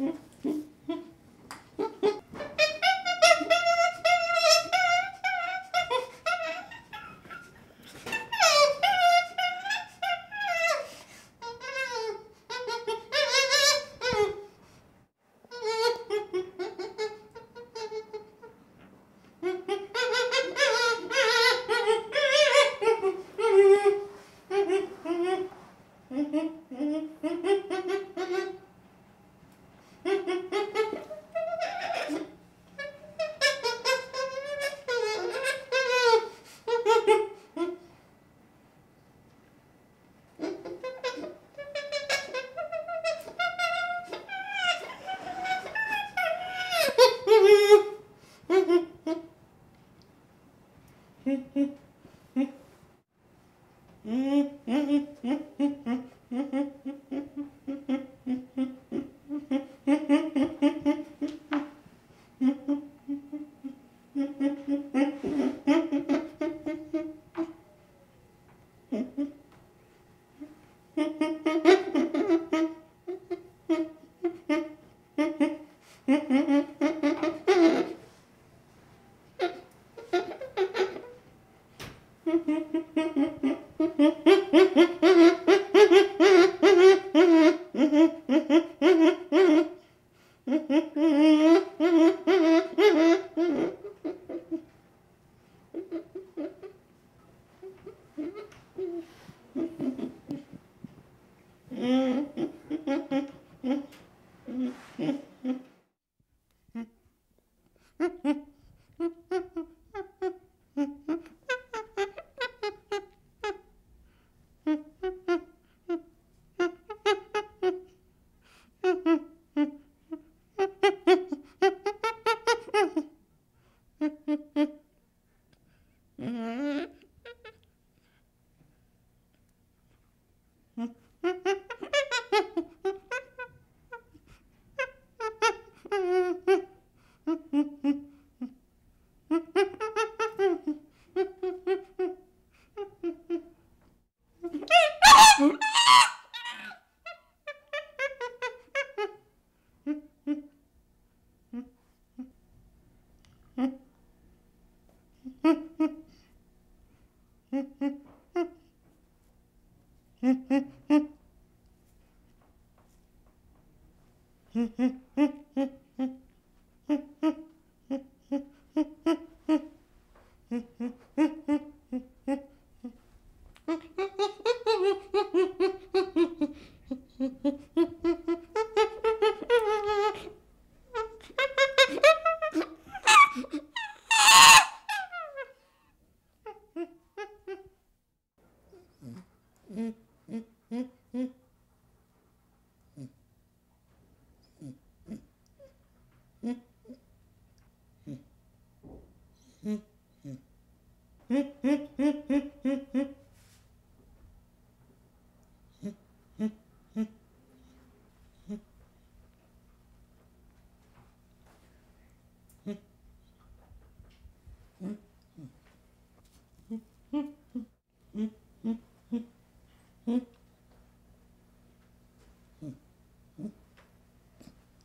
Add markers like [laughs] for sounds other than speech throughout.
Mm-hmm.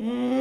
Mm.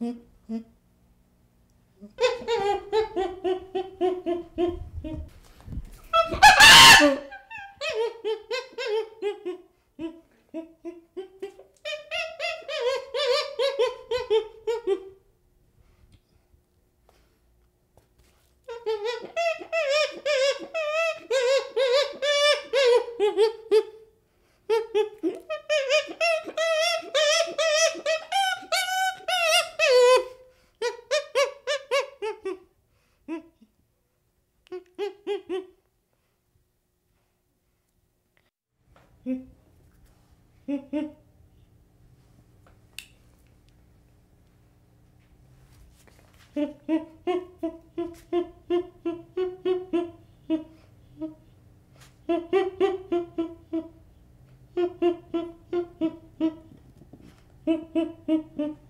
嗯。Mm-hmm. [laughs]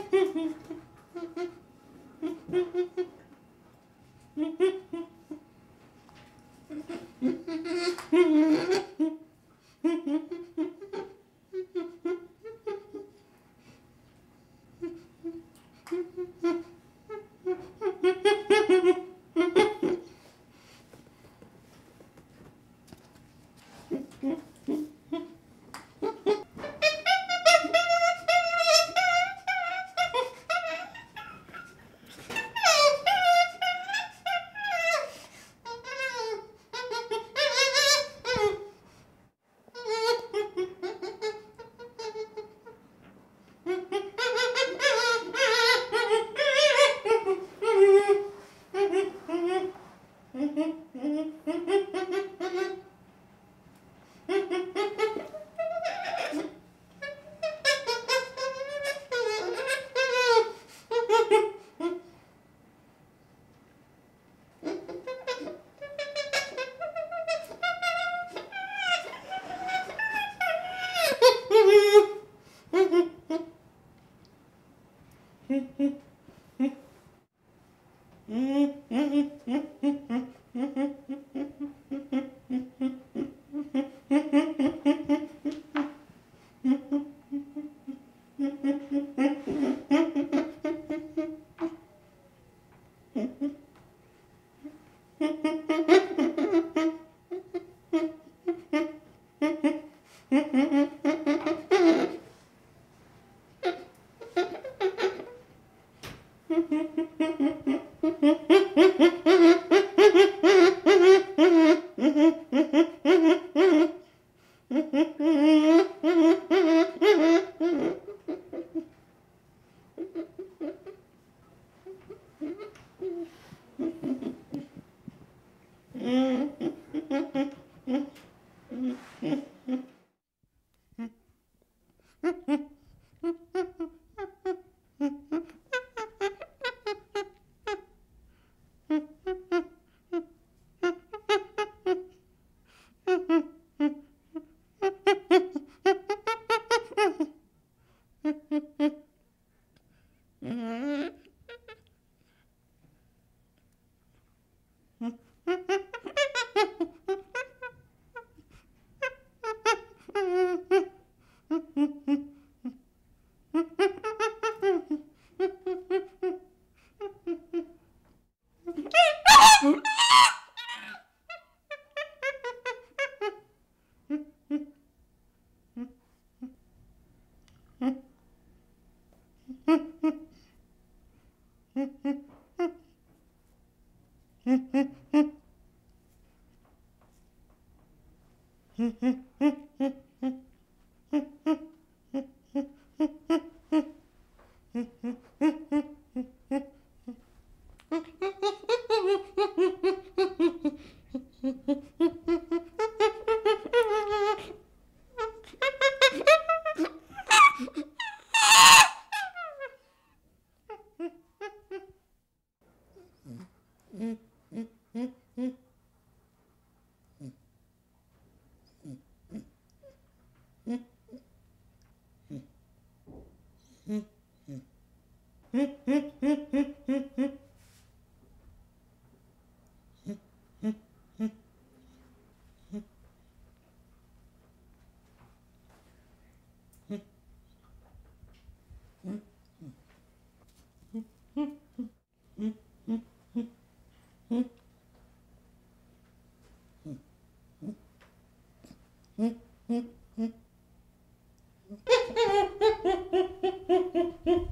うん。うん。うん。うん。うん。うん。うん。うん。嗯。嗯。Beep, beep, beep.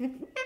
Mm-hmm. [laughs]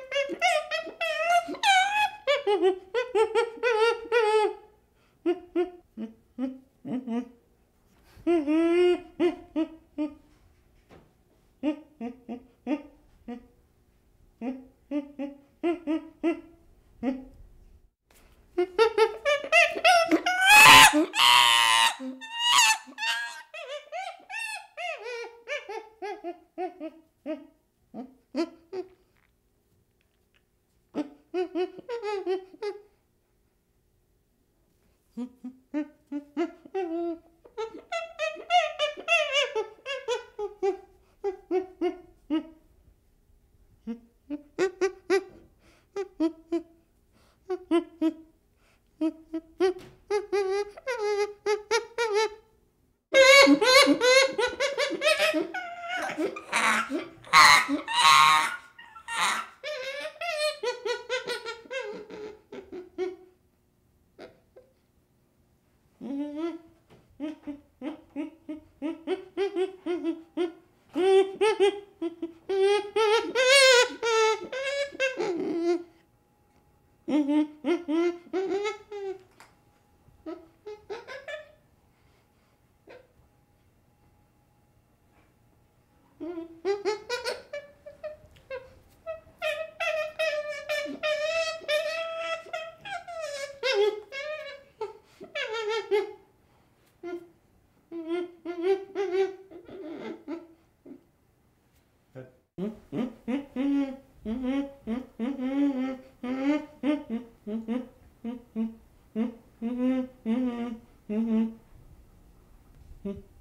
Mm-hmm.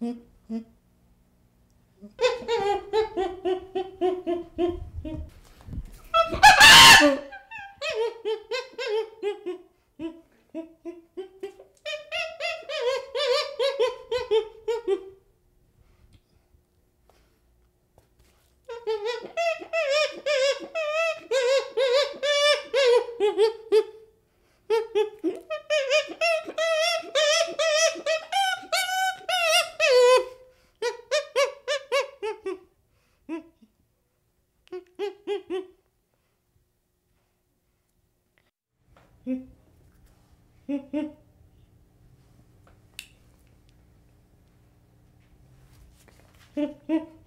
Hmm? Hehehe. [laughs] Hehehe.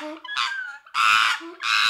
Mm-hmm.